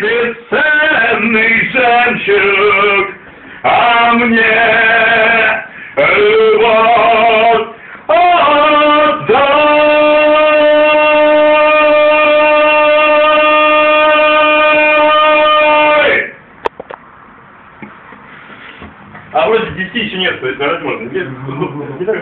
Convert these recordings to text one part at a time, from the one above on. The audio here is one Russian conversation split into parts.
бесценный жемчуг, а мне любовь отдай. А вроде 10 еще нет, то есть наверное, можно. Нет, не так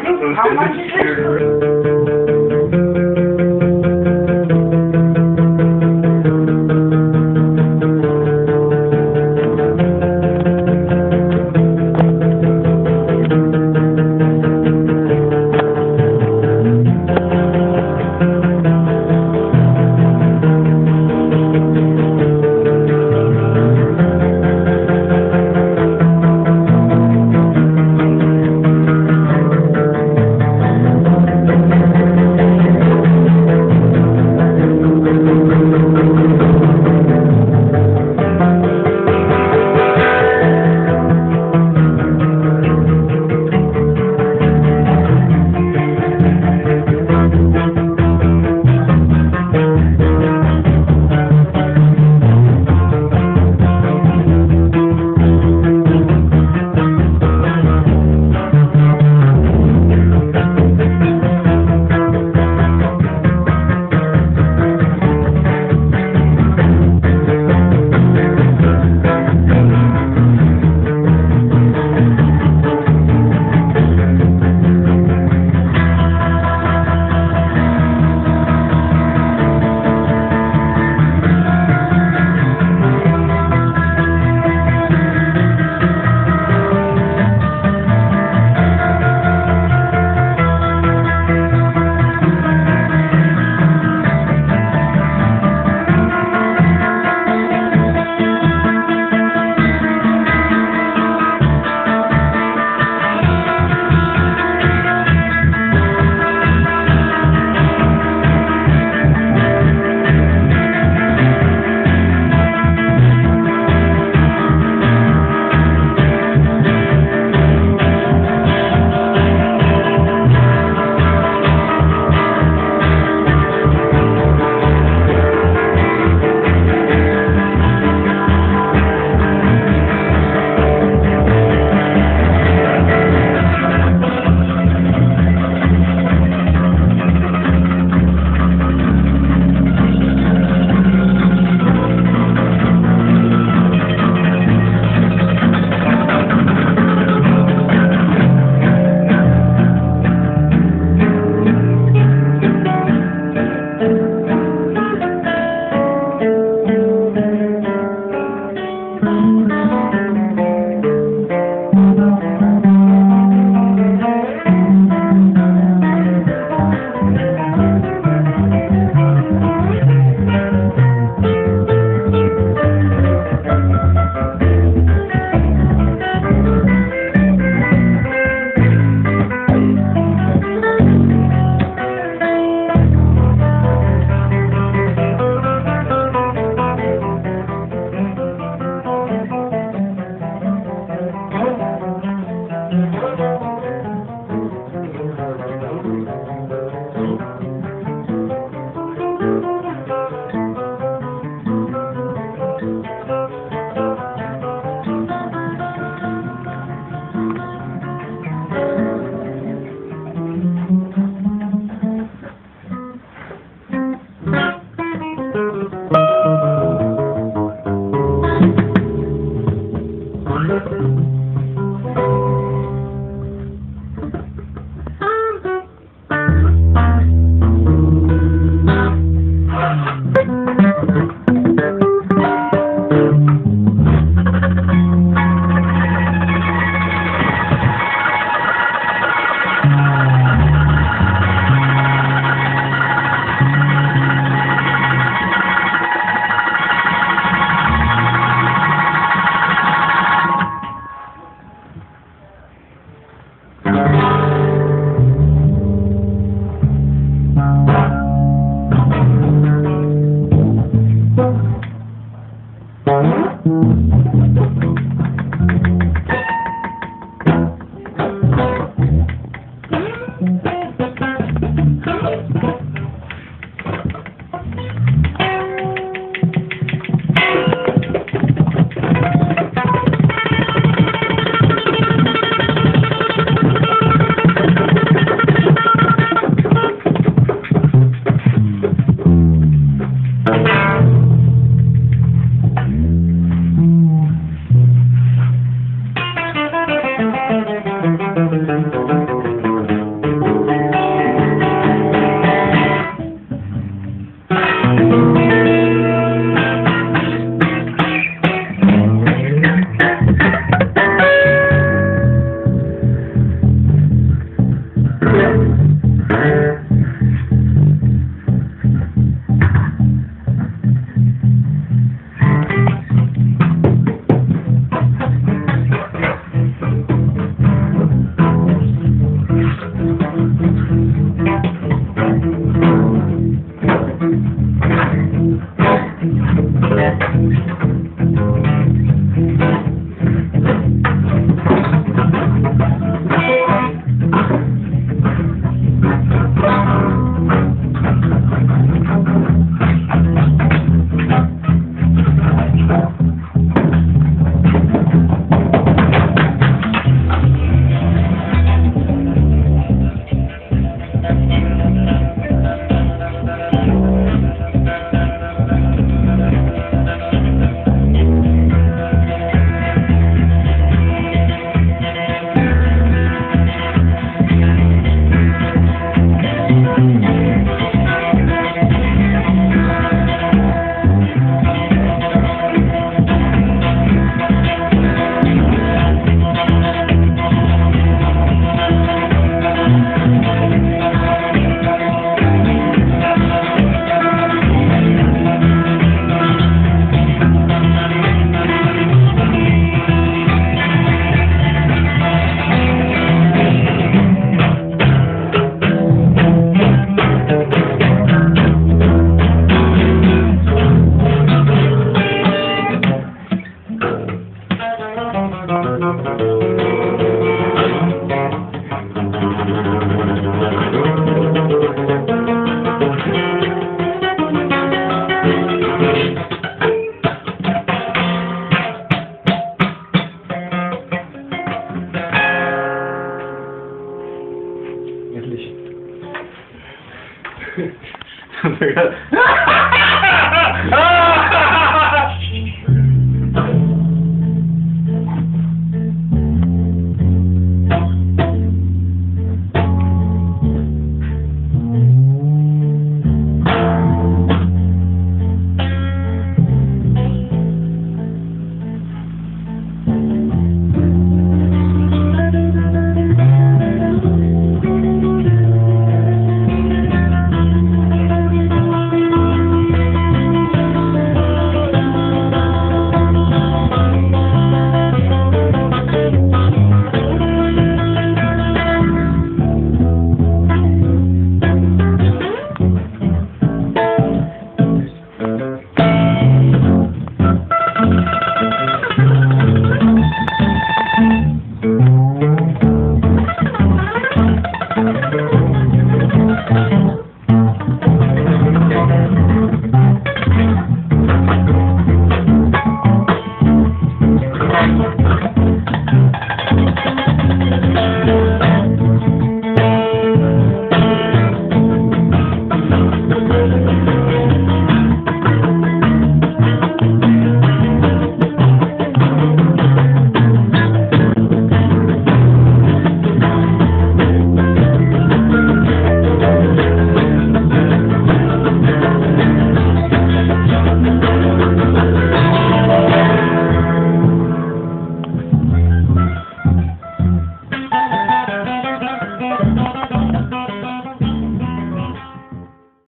Отлично.